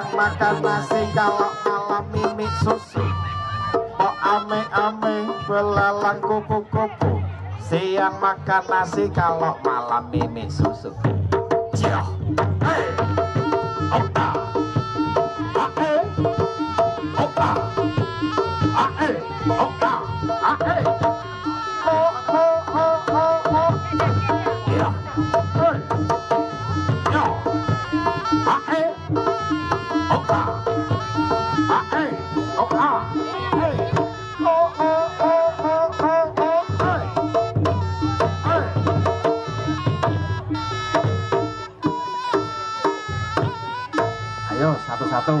siang makan nasi kalau malam mimik susu kok ame-ame belalang kupu-kupu. Siang makan nasi kalau malam mimik susu Cia, hey, opa, ae, opa, ae, opa, ae, Ayo satu-satu.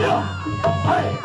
야! 하이!